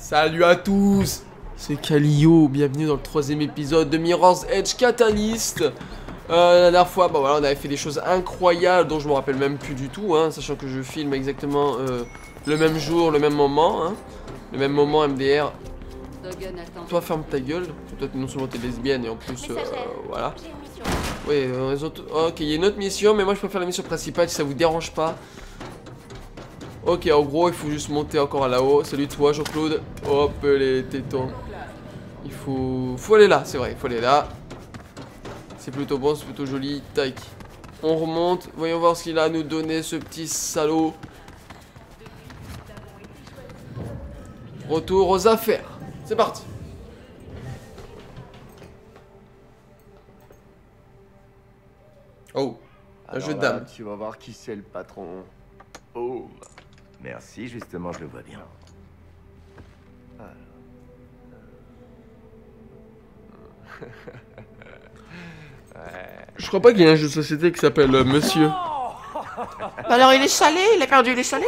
Salut à tous. C'est Kalio, bienvenue dans le troisième épisode de Mirror's Edge Catalyst. Euh, La dernière fois, bah voilà, on avait fait des choses incroyables dont je me rappelle même plus du tout, hein, sachant que je filme exactement euh, le même jour, le même moment, hein, le même moment MDR. Toi ferme ta gueule, toi non seulement t'es lesbienne et en plus, euh, voilà. Oui, euh, les autres... ok, il y a une autre mission, mais moi je préfère la mission principale si ça vous dérange pas. Ok, en gros, il faut juste monter encore là-haut. Salut toi, Jean-Claude. Hop, les tétons. Il faut... faut aller là, c'est vrai, il faut aller là. C'est plutôt bon, c'est plutôt joli. Tac. On remonte. Voyons voir ce qu'il a à nous donner, ce petit salaud. Retour aux affaires. C'est parti. Oh, un Alors jeu de là, dames. Tu vas voir qui c'est le patron. Oh. Merci, justement, je le vois bien. Je crois pas qu'il y ait un jeu de société qui s'appelle euh, Monsieur. Bah alors il est salé, il a perdu les salés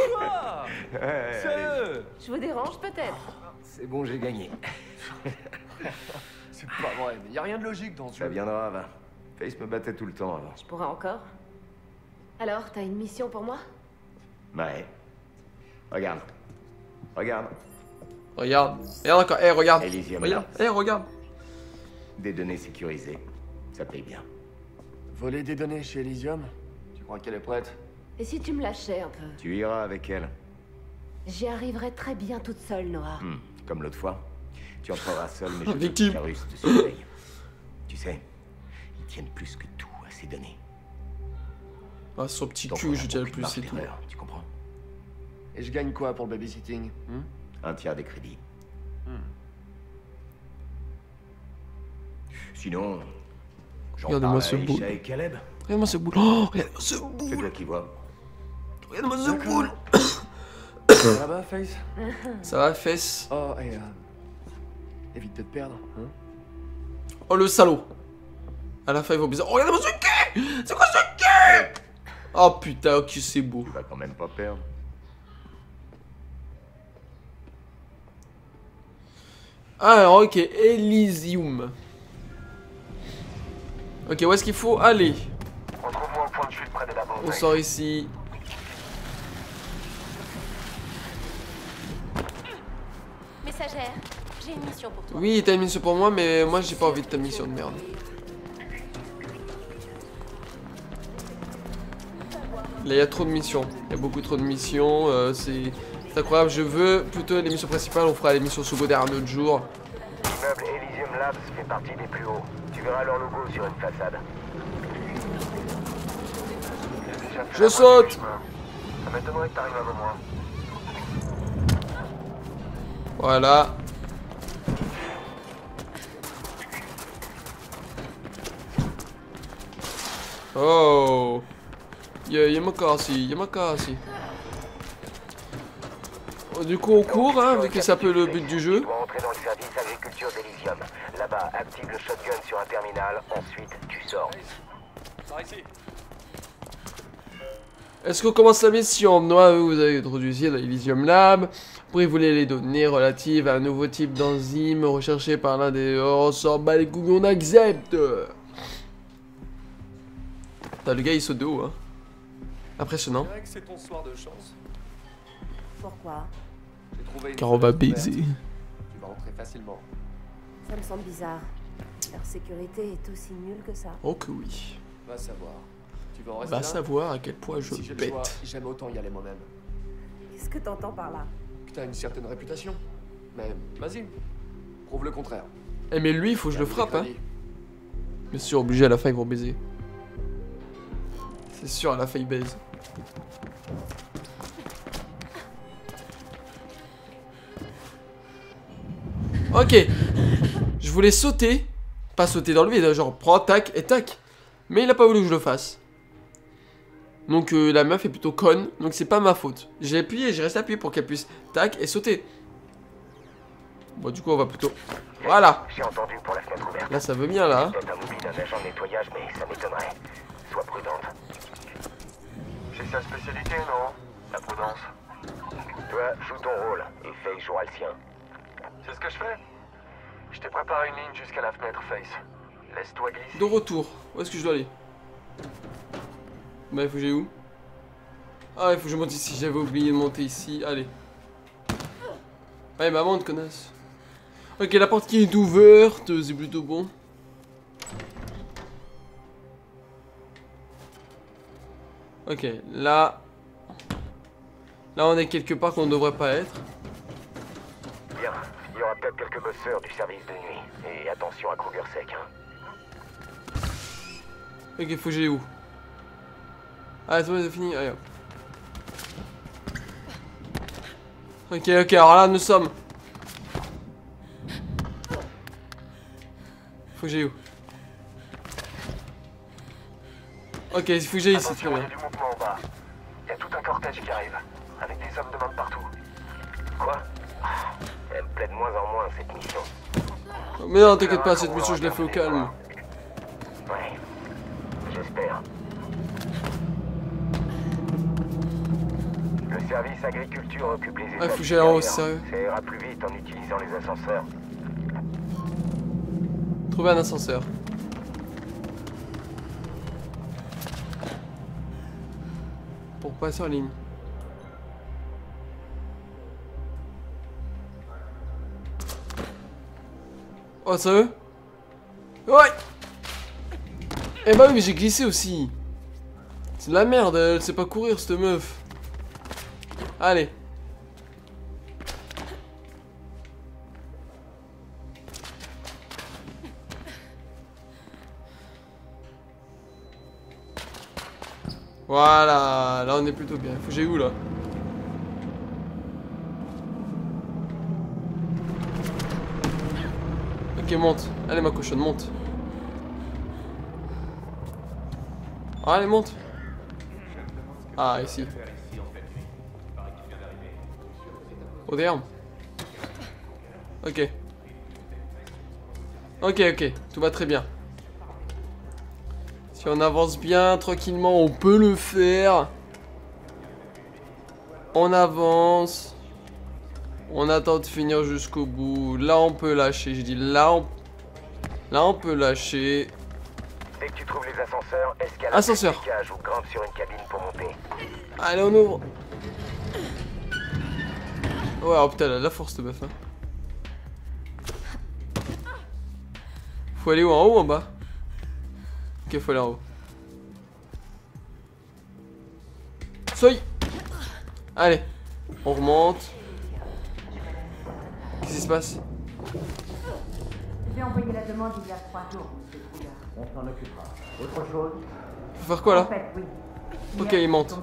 Je vous dérange peut-être C'est bon, j'ai gagné. C'est pas vrai, mais y a rien de logique dans ce Ça jeu. viendra, va. Face me battait tout le temps avant. Je pourrais encore. Alors, t'as une mission pour moi? Ouais. Regarde. Regarde. Regarde. Regarde encore. Eh, regarde. Elysium Regarde. Labs. Eh, regarde. Des données sécurisées. Ça paye bien. Voler des données chez Elysium Tu crois qu'elle est prête? Et si tu me lâchais un peu? Tu iras avec elle. J'y arriverai très bien toute seule, Noah. Hmm, Comme l'autre fois. Tu entreras seul, mais je veux que Victime. Carus te surveille. Tu sais, ils tiennent plus que tout à ces données. Ah, son petit Donc, cul, je dirais aucune plus, c'est tout. Et je gagne quoi pour le babysitting hmm? Un tiers des crédits. Hmm. Sinon, parle ce Caleb. Regarde-moi ce boule. Oh, regarde-moi ce C'est boule. toi qui vois. Regarde-moi ce boule. Ça va, Face Ça va, fesse. Oh, et euh... Évite de te perdre, hein? Oh, le salaud. À la fin, il va bizarre. Oh, regarde-moi ce cul. C'est quoi ce cul Oh, putain, ok, c'est beau. Tu vas quand même pas perdre. Alors, ok, Elysium. Ok, où est-ce qu'il faut aller Retrouve-moi au point de chute près de la bombe. On sort ici. Messagère, j'ai une mission pour toi. Oui, t'as une mission pour moi, mais moi, j'ai pas envie de ta mission de merde. Là, il y a trop de missions. Il y a beaucoup trop de missions. euh, c'est c'est incroyable. Je veux plutôt les missions principales. On fera les missions secondaires un autre jour. L'immeuble Elysium Labs fait partie des plus hauts. Tu verras leur logo sur une façade. Je saute. Ça m'étonnerait que t'arrives avant moi. Voilà. Oh. Yeah, Yamakasi, Yamakasi. Oh, Du coup, on court, hein, vu que c'est un peu le but du Tu jeu. dois entrer dans le service agriculture d'Elysium. Là-bas, active le shotgun sur un terminal. Ensuite, tu sors. Est-ce qu'on commence la mission? Noah, vous avez introduit dans Elysium Lab. Vous les données relatives à un nouveau type d'enzyme recherché par l'un des... Oh, on s'en bat les couilles, on accepte Putain, le gars, il saute de haut, hein. Impressionnant. dirais que c'est ton soir de chance. Pourquoi? Trouvé une Car on va baiser. Tu vas rentrer facilement. Ça me semble bizarre. Leur sécurité est aussi nulle que ça. Oh que oui. Va savoir. Tu vas en rester Va là savoir à quel point je Si bête. j'aime autant y aller moi-même. Qu'est-ce que t'entends par là? Que t'as une certaine réputation. Mais vas-y, prouve le contraire. Eh mais lui, il faut que je le frappe, hein. Bien sûr, obligé, à la fin, ils vont baiser. C'est sûr, à la fin, ils baisent. Ok. Je voulais sauter. Pas sauter dans le vide, hein, genre prends, tac et tac. Mais il a pas voulu que je le fasse. Donc euh, la meuf est plutôt conne, donc c'est pas ma faute. J'ai appuyé, j'ai resté appuyé pour qu'elle puisse tac et sauter. Bon du coup on va plutôt... Voilà J'ai entendu pour la fenêtre ouverte. Là ça veut bien là. C'est sa spécialité, non? La prudence. Toi, joue ton rôle, et Faye jouera le sien. C'est ce que je fais Je t'ai préparé une ligne jusqu'à la fenêtre, Face. Laisse-toi glisser. De retour. Où est-ce que je dois aller? Bah, il faut que j'aille où? Ah, il faut que je monte ici. J'avais oublié de monter ici. Allez. Allez, bah monte, connasse. Ok, la porte qui est ouverte, c'est plutôt bon. Ok, là... Là, on est quelque part qu'on ne devrait pas être. Peut-être quelques bosseurs du service de nuit. Et attention à Kruger sec. Hein. Ok, faut que j'aille où? Ah, c'est bon, c'est fini. Allez, hop. Ok, ok, alors là, nous sommes. Faut que j'aille où? Ok, il faut que j'aille ici, très bien. a du mouvement en bas. Il y a tout un cortège qui arrive. Mais non, t'inquiète pas, cette mission, je l'ai fait au calme. Ouais, j'espère. Le service agriculture occupe les Ah, faut que j'aille en haut, sérieux. Ça ira plus vite en utilisant les ascenseurs. Trouver un ascenseur. Pour passer en ligne. Oh, sérieux Ouais Eh bah oui, mais j'ai glissé aussi. C'est de la merde, elle sait pas courir, cette meuf. Allez. Voilà, là on est plutôt bien. Faut que j'aille où là? Ok, monte. Allez, ma cochonne, monte. Allez, monte. Ah, ici. Oh, damn. Ok. Ok, ok. Tout va très bien. Si on avance bien, tranquillement, on peut le faire. On avance. On attend de finir jusqu'au bout. Là, on peut lâcher. J'ai dit là, on... Là, on peut lâcher. Dès que tu trouves les ascenseurs, escalade Ascenseur. cage ou grimpe sur une cabine pour monter. Allez, on ouvre. Ouais, oh putain, elle a de la force, cette meuf. Hein. Faut aller où En haut ou en bas? Ok, faut aller en haut. Soy Allez, on remonte. Qu'est-ce qui se passe J'ai envoyé la demande il y a trois jours, monsieur Kruger. On s'en occupera. Autre chose Faut faire quoi là En fait, oui. Ok, il monte.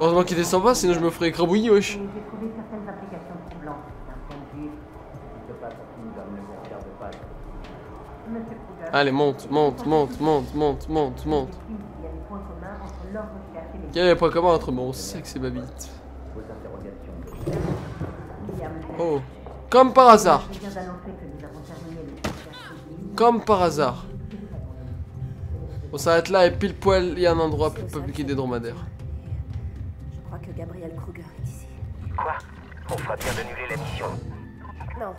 Heureusement qu'il descend pas, sinon je me ferais écrabouiller, wesh. j'ai trouvé certaines applications troublantes d'un point de vue. Monsieur Kruger. Allez, monte, monte, monte, monte, monte, monte, monte. Il y a des points communs entre leur recherche et les mon sexe et ma bite. Oh. Comme par hasard. Comme par hasard. On s'arrête là et pile poil, il y a un endroit pour publier des dromadaires. Je crois que Gabriel Kruger est ici. Quoi? On fera bien d'annuler la mission. Non,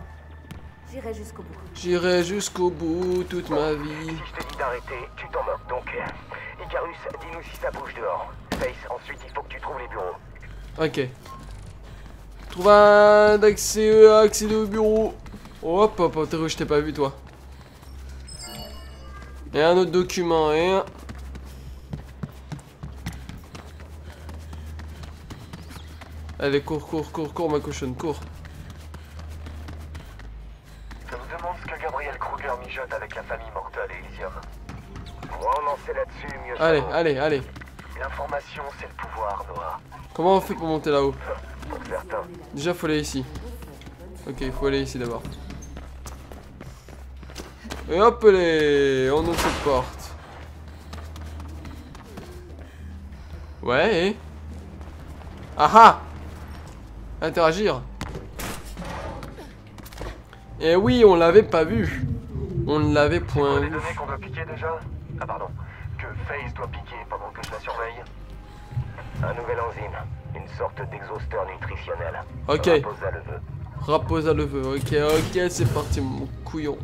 j'irai jusqu'au bout. J'irai jusqu'au bout toute ma vie. Si je te dis d'arrêter, tu t'en moques. Donc, euh, Icarus, dis-nous si ça bouge dehors. Face, ensuite il faut que tu trouves les bureaux. Ok. Trouve un accès, euh, accéder au bureau. Hop, hop, hop, t'es je t'ai pas vu toi. Et un autre document, et un... Allez, cours, cours, cours, cours, ma cochonne, cours. Je me demande ce que Gabriel Kruger mijote avec la famille Mortal et Elysium. Moins on en sait là-dessus, mieux Allez, allez, allez. L'information, c'est le pouvoir, Noah. Comment on fait pour monter là-haut? Déjà, faut aller ici. Ok, il faut aller ici d'abord. Et hop, les... on ouvre cette porte. Ouais, et... Ah ah Interagir. Et oui, on l'avait pas vu. On ne l'avait point vu. qu'on doit piquer déjà Ah pardon. Que Face doit piquer pendant que je la surveille. Un nouvel enzyme. Une sorte d'exhausteur nutritionnel. Ok. Raposa le veut. Raposa le feu. Ok, ok, c'est parti, mon couillon.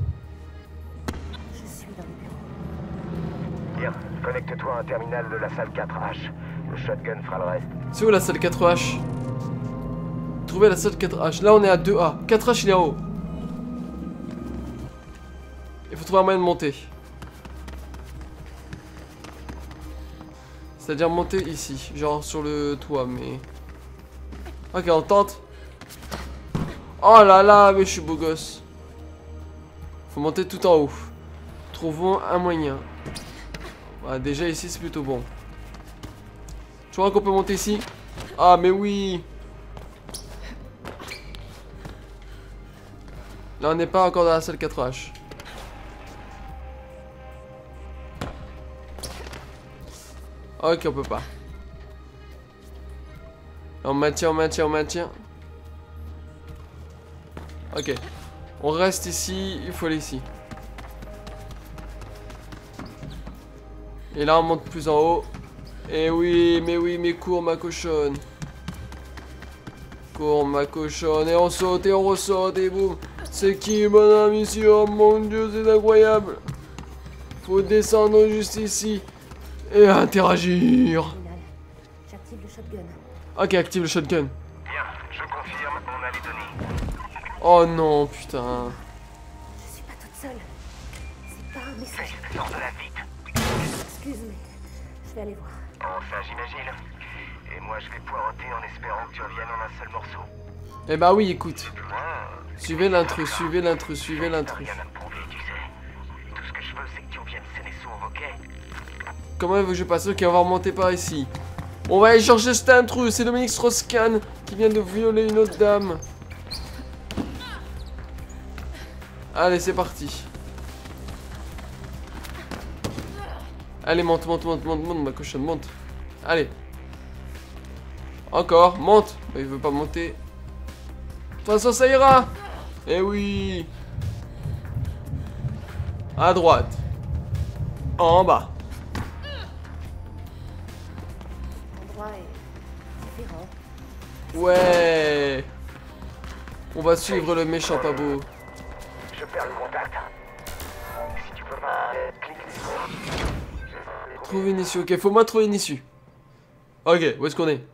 Je suis dans le bureau. Bien, connecte-toi à un terminal de la salle 4H. Le shotgun fera le reste. C'est où la salle 4H Trouver la salle 4H. Là, on est à 2A. 4H, il est en haut. Il faut trouver un moyen de monter. C'est-à-dire monter ici. Genre sur le toit, mais... Ok, on tente. Oh là là, mais je suis beau gosse. Faut monter tout en haut. Trouvons un moyen. Ah, déjà ici, c'est plutôt bon. Tu crois qu'on peut monter ici? Ah, mais oui Là, on n'est pas encore dans la salle 4H. Ok, on peut pas. On maintient, on maintient, on maintient. Ok. On reste ici, il faut aller ici. Et là, on monte plus en haut. Et oui, mais oui, mais cours ma cochonne. Cours ma cochonne. Et on saute et on ressaute et boum. C'est qui mon ami Oh mon dieu, c'est incroyable. Faut descendre juste ici. Et interagir. Ok, active le shotgun. Bien, je confirme, on a les données. Oh non, putain. Je suis pas toute seule. C'est pas un message. Sors de la vite. Excuse, mais je vais aller voir. Enfin, j'imagine? Et moi, je vais poireauter en espérant que tu reviennes en un seul morceau. Eh bah oui, écoute. Moi, Suivez l'intrus, suivez l'intrus, suivez l'intrus. rien à me prouver, tu sais. Tout ce que je veux, c'est que tu reviennes sain et sauf, ok? Comment il veut que je passe Ok, on va remonter par ici. On va aller chercher cet intrus. C'est Dominique Strauss-Kahn qui vient de violer une autre dame. Allez, c'est parti. Allez, monte, monte, monte, monte, monte, ma cochonne, monte. Allez. Encore, monte. Il veut pas monter. De toute façon, ça ira. Eh oui. À droite. En bas. Ouais. On va suivre le méchant pas beau. Je perds le contact. Si tu peux pas, clique Trouver une issue. Ok, faut moi trouver une issue. Ok, où est-ce qu'on est?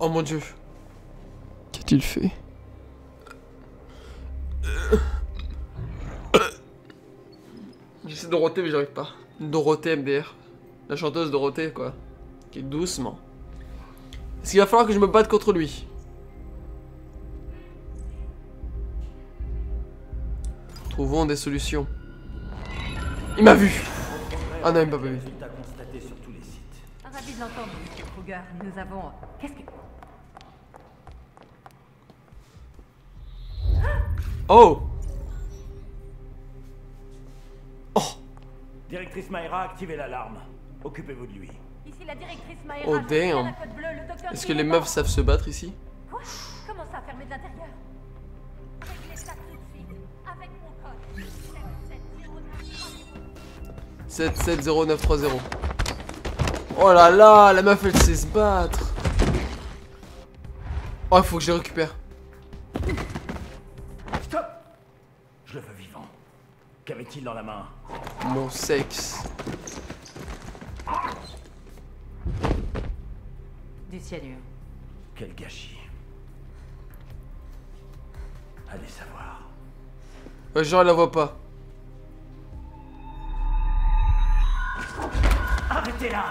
Oh mon dieu. Qu'a-t-il fait? J'essaie de Dorothée mais j'arrive pas. Dorothée MDR. La chanteuse Dorothée quoi. Qui est doucement. Est-ce qu'il va falloir que je me batte contre lui Trouvons des solutions. Il m'a vu Ah non, il m'a pas vu. Ravi de l'entendre. Kruger. Nous avons... Qu'est-ce que... Oh Directrice Mayra, activez l'alarme. Occupez-vous de lui. Ici la directrice Maëra. Oh, damn. Est-ce que les meufs savent se battre ici Quoi? Comment ça, fermé de l'intérieur? Réglez ça tout de suite, avec mon code. 770930. Oh là là, la meuf elle sait se battre. Oh, il faut que je les récupère. Stop Je le veux vivant. Qu'avait-il dans la main? Mon sexe. Du cyanure. Quel gâchis. Allez savoir. Ouais, genre, elle la voit pas. Arrêtez-la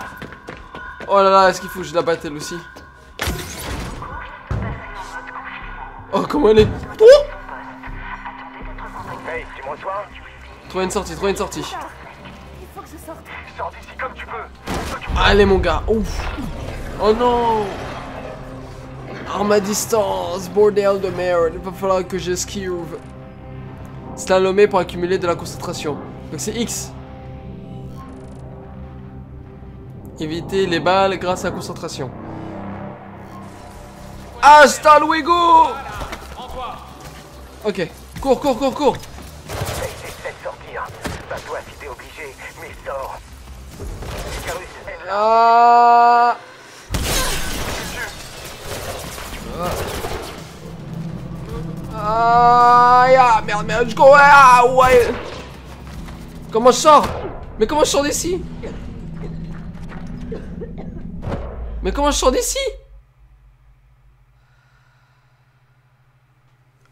Oh là là, est-ce qu'il faut que je la batte elle aussi Oh, comment elle est Oh Hey, tu me reçois? Trouve une sortie, trouve une sortie. Il faut que je sorte. Sors d'ici comme tu peux. Allez, mon gars. Ouf. Oh non. Arme à distance, bordel de merde. Il va falloir que j'esquive. Slalomer pour accumuler de la concentration. Donc c'est X. Éviter les balles grâce à la concentration. Hasta luego Ok, cours, cours, cours, cours là Ah, ah merde, merde, je cours. Ah, ouais. Comment je sors? Mais comment je sors d'ici? Mais comment je sors d'ici?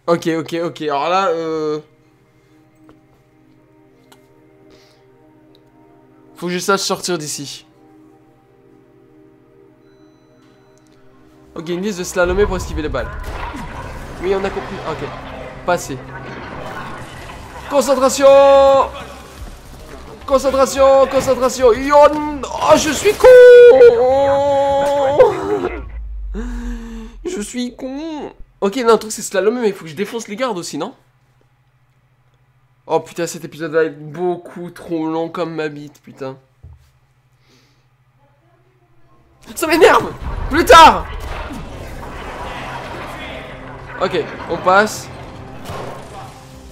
Ok, ok, ok. Alors là, euh... Faut que je sache sortir d'ici. Ok, une liste de slalomer pour esquiver les balles. Oui, on a compris. Ah, ok. Passé. Concentration Concentration, concentration. Yon Oh, je suis con Je suis con Ok, non, le truc c'est slalom, mais il faut que je défonce les gardes aussi, non? Oh putain, cet épisode va être beaucoup trop long comme ma bite, putain. Ça m'énerve Plus tard Ok, on passe.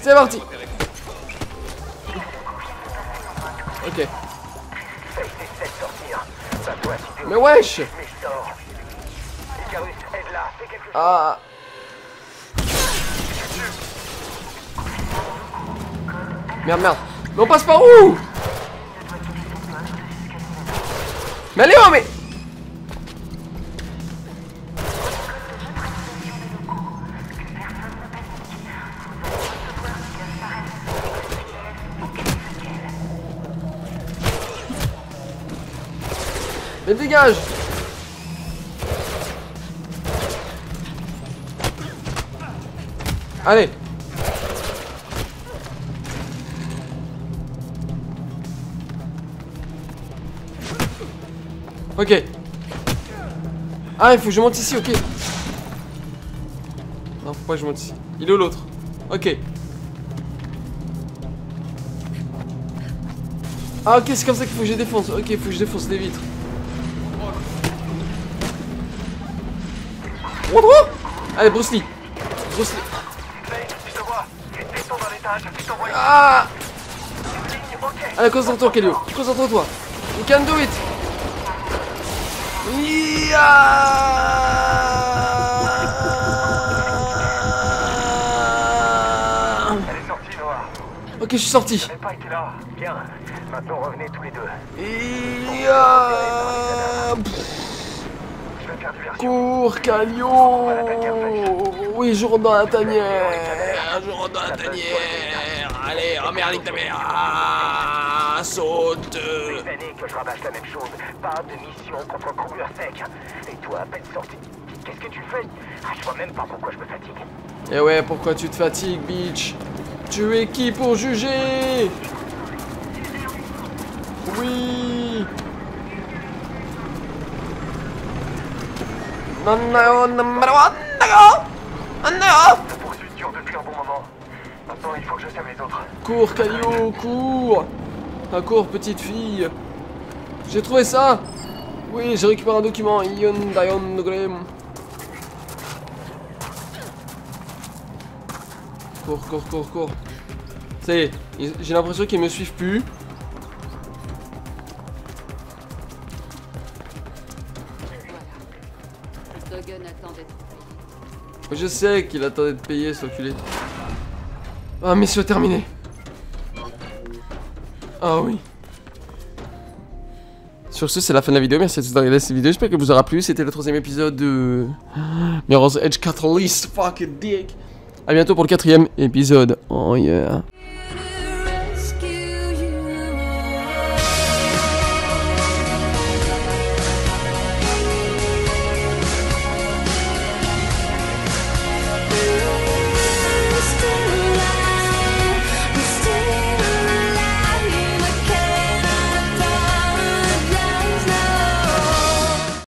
C'est parti Ok. Mais wesh Ah Merde, merde. Mais on passe par où? Mais allez, oh, mais... Allez Ok. Ah, il faut que je monte ici, ok. Non, faut pas que je monte ici. Il est où l'autre? Ok. Ah, ok, c'est comme ça qu'il faut que je défonce. Ok, il faut que je défonce les vitres. Allez, Bruce Lee. Bruce Lee. Ah Allez, concentre-toi, Kelly. Concentre-toi. You can do it. Ok, je suis sorti. Maintenant. Je vais faire diversion. Cours, Calio Oui, je rentre dans la tanière Je rentre dans la tanière Allez, merde, nique ta mère Ah, Saute que je rabâche la même chose. Pas de mission contre courir sec. Et toi, à peine sorti. Qu'est-ce que tu fais ah, Je vois même pas pourquoi je me fatigue. Et ouais, pourquoi tu te fatigues, bitch? Tu es qui pour juger? Oui La poursuite dure depuis un bon moment. Maintenant, il faut que je serve les autres. Cours, Calio, cours Ah, cours, petite fille J'ai trouvé ça Oui, j'ai récupéré un document. Ion Dion Graham. Cours, cours, cours, cours. Ça y est, j'ai l'impression qu'ils me suivent plus. Je sais qu'il attendait de payer, ce enculé. Ah, mission terminée. Ah oui. Sur ce, c'est la fin de la vidéo. Merci à tous d'avoir regardé cette vidéo. J'espère que vous aura plu. C'était le troisième épisode de Mirror's Edge Catalyst. Fuck dick. A bientôt pour le quatrième épisode. Oh yeah.